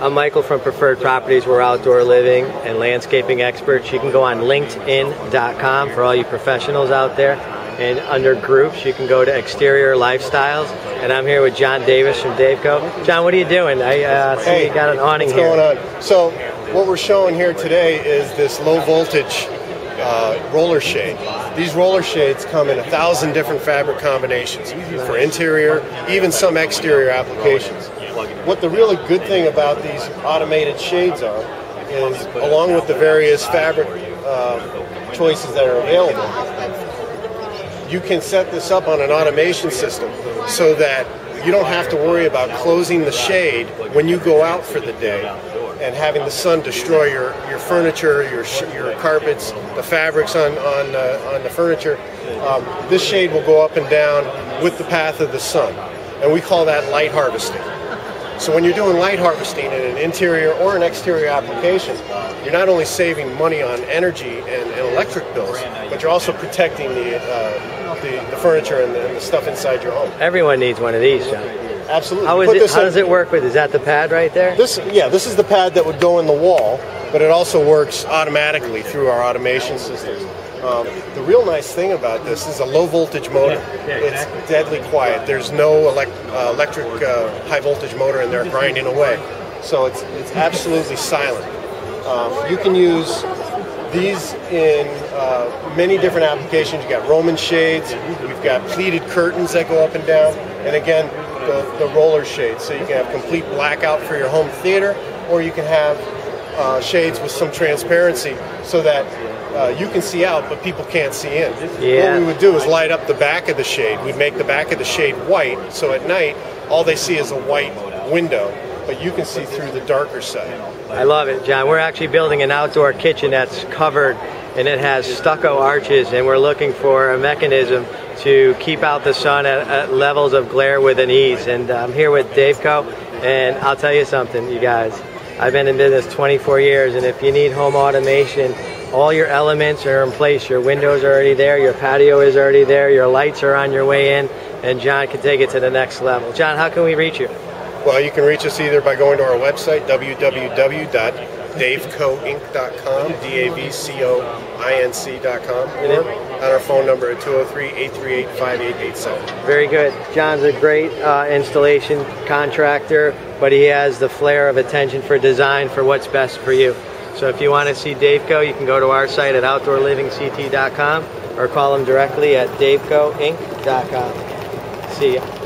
I'm Michael from Preferred Properties. We're outdoor living and landscaping experts. You can go on linkedin.com for all you professionals out there. And under groups, you can go to exterior lifestyles. And I'm here with John Davis from DAVCO. John, what are you doing? I uh, see Hey, you got an awning what's here. going on? So, what we're showing here today is this low voltage uh, roller shade. These roller shades come in a thousand different fabric combinations for interior, even some exterior applications. What the really good thing about these automated shades are is, along with the various fabric uh, choices that are available, you can set this up on an automation system so that you don't have to worry about closing the shade when you go out for the day and having the sun destroy your, your furniture, your, your carpets, the fabrics on, on, uh, on the furniture. Um, this shade will go up and down with the path of the sun, and we call that light harvesting. So when you're doing light harvesting in an interior or an exterior application, you're not only saving money on energy and, and electric bills, but you're also protecting the, uh, the, the furniture and the, and the stuff inside your home. Everyone needs one of these, John. Absolutely. How, is it, how in- does it work with? Is that the pad right there? This, yeah, this is the pad that would go in the wall, but it also works automatically through our automation systems. Um, the real nice thing about this is a low voltage motor. It's deadly quiet. There's no elect, uh, electric uh, high voltage motor in there grinding away, so it's it's absolutely silent. Um, you can use these in uh, many different applications. You've got Roman shades, we've got pleated curtains that go up and down, and again, the, the roller shades. So you can have complete blackout for your home theater, or you can have uh, shades with some transparency so that uh, you can see out, but people can't see in. Yeah. What we would do is light up the back of the shade. We'd make the back of the shade white, so at night, all they see is a white window, but you can see through the darker side. I love it, John. We're actually building an outdoor kitchen that's covered and it has stucco arches, and we're looking for a mechanism to keep out the sun at, at levels of glare with an ease. And I'm here with DAVCO, and I'll tell you something, you guys. I've been in business 24 years, and if you need home automation, all your elements are in place. Your windows are already there, your patio is already there, your lights are on your way in, and John can take it to the next level. John, how can we reach you? Well, you can reach us either by going to our website, www.davcoinc.com, D-A-V-C-O-I-N-C.com, or on our phone number at 203-838-5887. Very good. John's a great uh, installation contractor, but he has the flair of attention for design for what's best for you. So if you want to see DAVCO, you can go to our site at outdoorlivingct.com or call them directly at davcoinc.com. See ya.